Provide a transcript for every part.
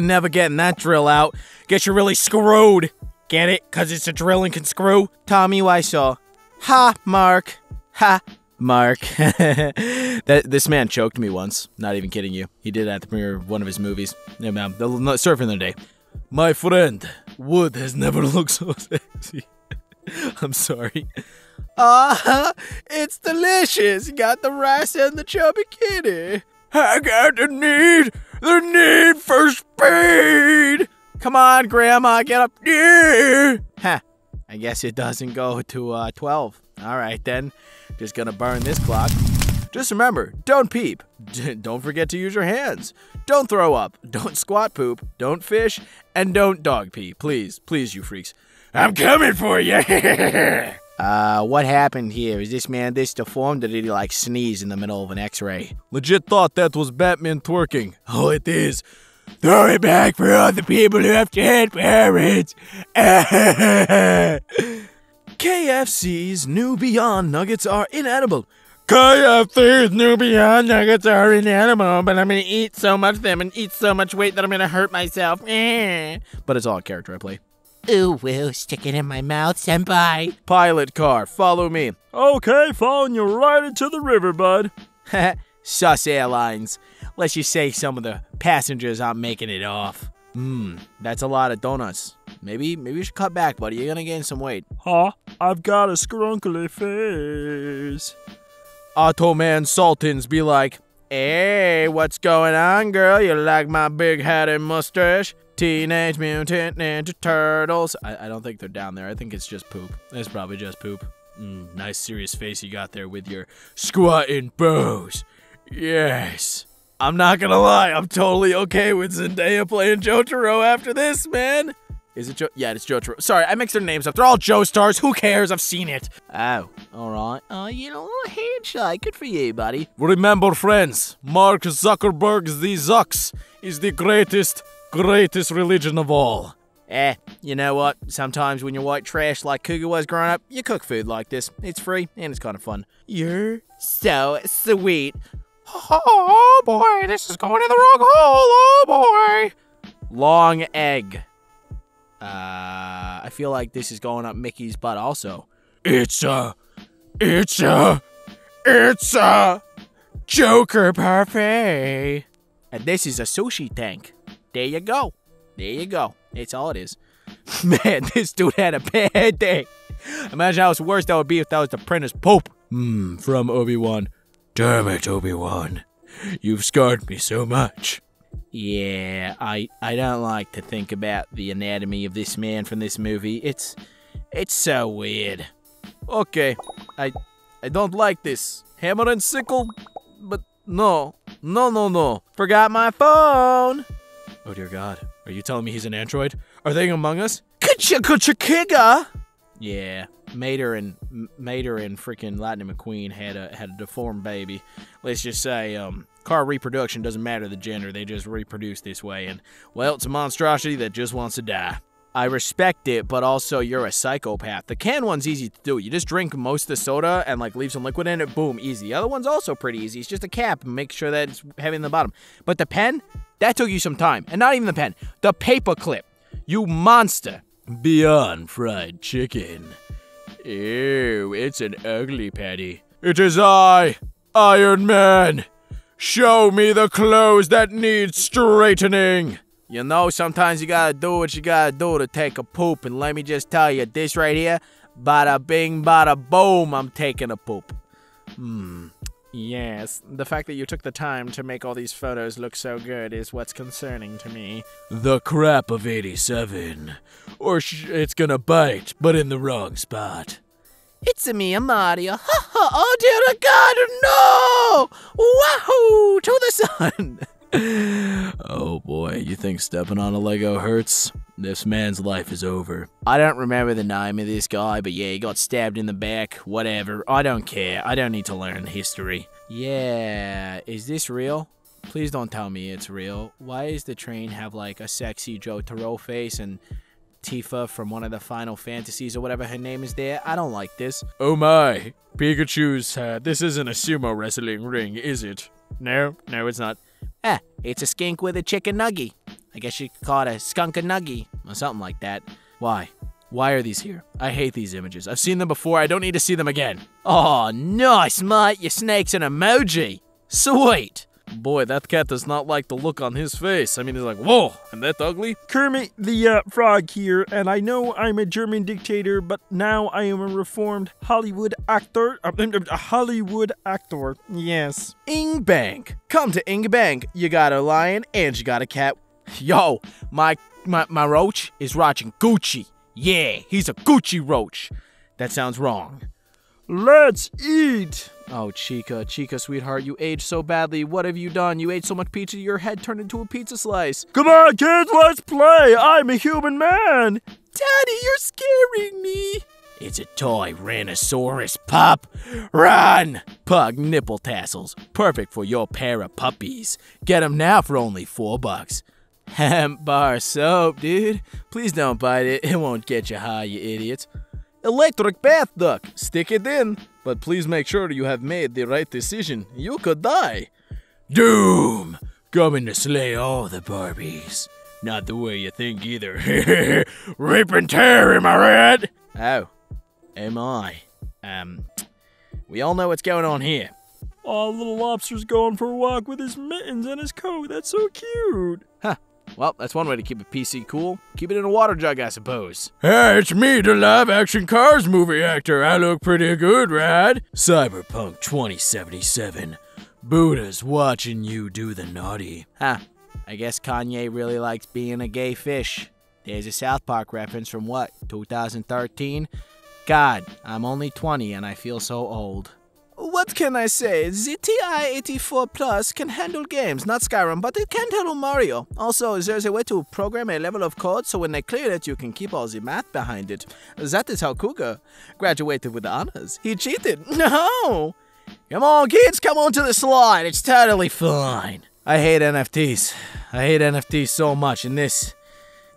never getting that drill out. Get you're really screwed. Get it? Cause it's a drill and can screw. Tommy Wiseau. Ha, Mark. Ha, Mark. that this man choked me once. Not even kidding you. He did at the premiere of one of his movies. Yeah, man. The, surfing the day. My friend, wood has never looked so sexy. I'm sorry. Ah, it's delicious. You got the rice and the chubby kitty. I got the need, the need for speed. Come on, Grandma, get up. Huh. I guess it doesn't go to uh, 12. All right, then. Just gonna burn this clock. Just remember, don't peep. don't forget to use your hands. Don't throw up. Don't squat poop. Don't fish. And don't dog pee. Please, please, you freaks. I'm coming for you. uh, what happened here? Is this man this deformed or did he like sneeze in the middle of an x ray? Legit thought that was Batman twerking. Oh, it is. Throw it back for all the people who have dead parents. KFC's new Beyond Nuggets are inedible. KFC's new Beyond Nuggets are inedible, but I'm gonna eat so much of them and eat so much weight that I'm gonna hurt myself. But it's all a character I play. Ooh, woo, stick it in my mouth, senpai. Pilot car, follow me. Okay, following you right into the river, bud. Sus Airlines. Let's just say some of the passengers aren't making it off. Mmm, that's a lot of donuts. Maybe, maybe you should cut back, buddy. You're gonna gain some weight. Huh? I've got a scrunkly face. Ottoman Sultans be like, Hey, what's going on, girl? You like my big hat and mustache? Teenage Mutant Ninja Turtles. I, I don't think they're down there. I think it's just poop. It's probably just poop. Mm, nice serious face you got there with your squatting bows. Yes. I'm not gonna lie, I'm totally okay with Zendaya playing Jotaro after this, man. Is it Joe? Yeah, it's Jotaro. Sorry, I mixed their names up. They're all Joestars. Who cares? I've seen it. Oh, all right. Oh, you know, a handshake. Good for you, buddy. Remember, friends, Mark Zuckerberg, the Zucks, is the greatest, greatest religion of all. Eh, you know what? Sometimes when you're white trash like Cougar was growing up, you cook food like this. It's free and it's kind of fun. You're so sweet. Oh boy, this is going in the wrong hole. Oh boy. Long egg. Uh, I feel like this is going up Mickey's butt also. It's a, it's a, it's a Joker parfait. And this is a sushi tank. There you go. There you go. It's all it is. Man, this dude had a bad day. Imagine how worse that would be if that was the printer's pope. Hmm, from Obi-Wan. Damn it, Obi-Wan. You've scarred me so much. Yeah, I I don't like to think about the anatomy of this man from this movie. It's it's so weird. Okay, I I don't like this. Hammer and sickle, but no, no, no, no. Forgot my phone. Oh dear God, are you telling me he's an android? Are they among us? Kiga. Yeah, Mater and Mater and freaking Lightning McQueen had a had a deformed baby. Let's just say, um, car reproduction doesn't matter the gender; they just reproduce this way, and well, it's a monstrosity that just wants to die. I respect it, but also you're a psychopath. The can one's easy to do. You just drink most of the soda and like leave some liquid in it. Boom, easy. The other one's also pretty easy. It's just a cap make sure that it's heavy in the bottom. But the pen, that took you some time, and not even the pen. The paper clip, you monster. Beyond fried chicken. Ew, it's an ugly patty. It is I, Iron Man. Show me the clothes that need straightening. You know, sometimes you gotta do what you gotta do to take a poop, and let me just tell you, this right here, bada bing, bada boom, I'm taking a poop. Hmm. Yes, the fact that you took the time to make all these photos look so good is what's concerning to me. The crap of 87. Or sh- it's gonna bite, but in the wrong spot. It's a me, a Mario. Ha ha! Oh dear God, no! Wahoo! To the sun. oh boy, you think stepping on a Lego hurts? This man's life is over. I don't remember the name of this guy, but yeah, he got stabbed in the back. Whatever. I don't care. I don't need to learn history. Yeah, is this real? Please don't tell me it's real. Why does the train have like a sexy Jotaro face and Tifa from one of the Final Fantasies or whatever her name is there? I don't like this. Oh my, Pikachu's hat. This isn't a sumo wrestling ring, is it? No, no, it's not. Ah, it's a skink with a chicken nugget. I guess you could call it a skunkanuggy or something like that. Why? Why are these here? I hate these images. I've seen them before. I don't need to see them again. Oh, nice, mate. Your snake's an emoji. Sweet. Boy, that cat does not like the look on his face. I mean, he's like, whoa, am that ugly? Kermit the uh, Frog here, and I know I'm a German dictator, but now I am a reformed Hollywood actor. Uh, a Hollywood actor, yes. Ing Bang. Come to Ing Bang. You got a lion and you got a cat. Yo, my my my roach is watching Gucci. Yeah, he's a Gucci roach. That sounds wrong. Let's eat! Oh, Chica, Chica, sweetheart, you aged so badly. What have you done? You ate so much pizza, your head turned into a pizza slice. Come on, kids, let's play! I'm a human man! Daddy, you're scaring me. It's a toy Rhinoceros pup. Run! Pug nipple tassels. Perfect for your pair of puppies. Get 'em now for only four bucks. Hemp bar soap, dude. Please don't bite it. It won't get you high, you idiots. Electric bath duck. Stick it in. But please make sure you have made the right decision. You could die. Doom! Coming to slay all the Barbies. Not the way you think either. Rip and tear, am I right? Oh, am I? Um, we all know what's going on here. Oh, little lobster's going for a walk with his mittens and his coat. That's so cute. Huh. Well, that's one way to keep a PC cool. Keep it in a water jug, I suppose. Hey, it's me, the live action Cars movie actor. I look pretty good, right? Cyberpunk 2077. Buddha's watching you do the naughty. Huh. I guess Kanye really likes being a gay fish. There's a South Park reference from what, 2013? God, I'm only 20 and I feel so old. What can I say? The TI-84 Plus can handle games, not Skyrim, but it can't handle Mario. Also, there's a way to program a level of code so when they clear it, you can keep all the math behind it. That is how Cougar graduated with honors. He cheated. No! Come on, kids, come on to the slide. It's totally fine. I hate NFTs. I hate NFTs so much, and this,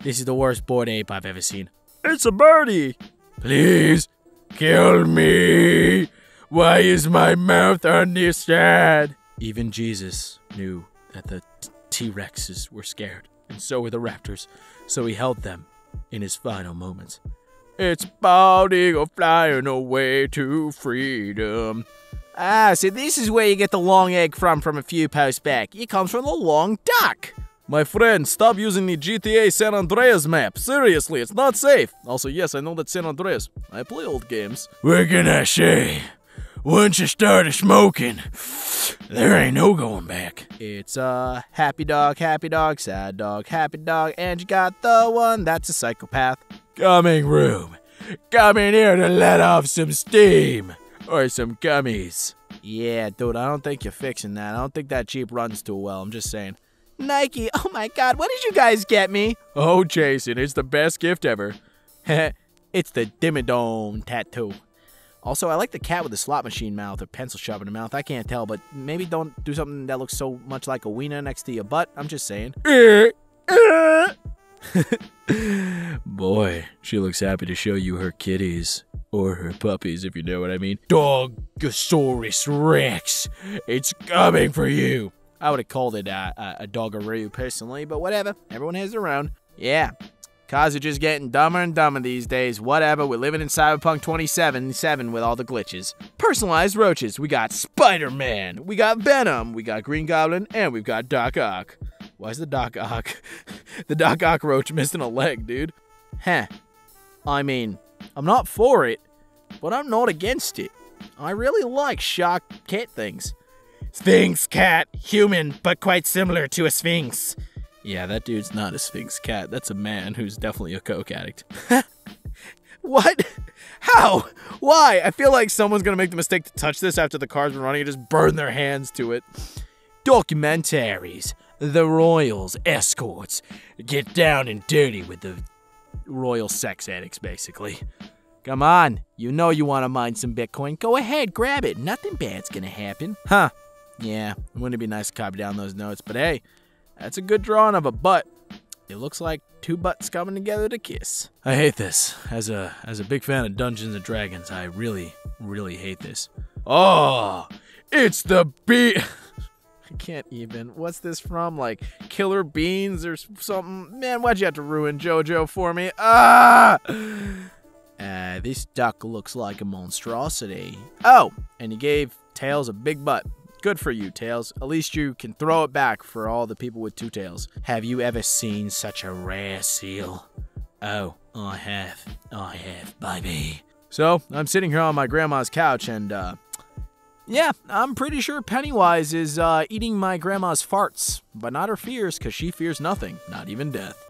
this is the worst board ape I've ever seen. It's a birdie! Please, kill me. Why is my mouth on this sad? Even Jesus knew that the T Rexes were scared, and so were the raptors, so he held them in his final moments. It's bald eagle flying away to freedom. Ah, so this is where you get the long egg from from a few posts back. It comes from the long duck. My friend, stop using the GTA San Andreas map. Seriously, it's not safe. Also, yes, I know that San Andreas. I play old games. What can I say? Once you start smoking, there ain't no going back. It's a happy dog, happy dog, sad dog, happy dog, and you got the one that's a psychopath. Coming room. Coming here to let off some steam. Or some gummies. Yeah, dude, I don't think you're fixing that. I don't think that Jeep runs too well. I'm just saying. Nike, oh my god, what did you guys get me? Oh, Jason, it's the best gift ever. it's the Dimmadome tattoo. Also, I like the cat with the slot machine mouth or pencil sharpener mouth. I can't tell, but maybe don't do something that looks so much like a wiener next to your butt. I'm just saying. Boy, she looks happy to show you her kitties. Or her puppies, if you know what I mean. Dogosaurus Rex, it's coming for you. I would have called it a, a, doggaroo personally, but whatever. Everyone has their own. Yeah. Cars are just getting dumber and dumber these days. Whatever, we're living in Cyberpunk 2077 with all the glitches. Personalized roaches. We got Spider Man, we got Venom, we got Green Goblin, and we've got Doc Ock. Why's the Doc Ock? the Doc Ock roach missing a leg, dude. Heh. I mean, I'm not for it, but I'm not against it. I really like shark cat things. Sphinx cat, human, but quite similar to a sphinx. Yeah, that dude's not a sphinx cat. That's a man who's definitely a coke addict. what? How? Why? I feel like someone's gonna make the mistake to touch this after the car's been running and just burn their hands to it. Documentaries. The royals, escorts. Get down and dirty with the royal sex addicts, basically. Come on, you know you want to mine some Bitcoin. Go ahead, grab it. Nothing bad's gonna happen. Huh. Yeah, wouldn't it be nice to copy down those notes? But hey, that's a good drawing of a butt. It looks like two butts coming together to kiss. I hate this. As a as a big fan of Dungeons and Dragons, I really, really hate this. Oh, it's the beat. I can't even. What's this from? Like Killer Beans or something? Man, why'd you have to ruin JoJo for me? Ah! Uh, this duck looks like a monstrosity. Oh, and he gave Tails a big butt. Good for you, Tails. At least you can throw it back for all the people with two tails. Have you ever seen such a rare seal? Oh, I have. I have, baby. So, I'm sitting here on my grandma's couch and, uh, yeah, I'm pretty sure Pennywise is uh, eating my grandma's farts, but not her fears, because she fears nothing, not even death.